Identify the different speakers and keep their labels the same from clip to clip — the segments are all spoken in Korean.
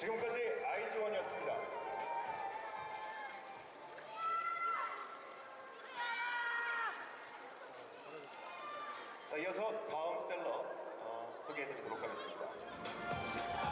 Speaker 1: 지금까지 아이즈원이었습니다. 자, 이어서 다음 셀러 어, 소개해드리도록 하겠습니다.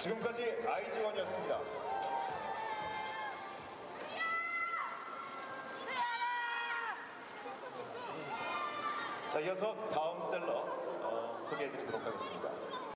Speaker 1: 지금까지 아이즈원이었습니다. 자, 이어서 다음 셀러 어, 소개해드리도록 하겠습니다.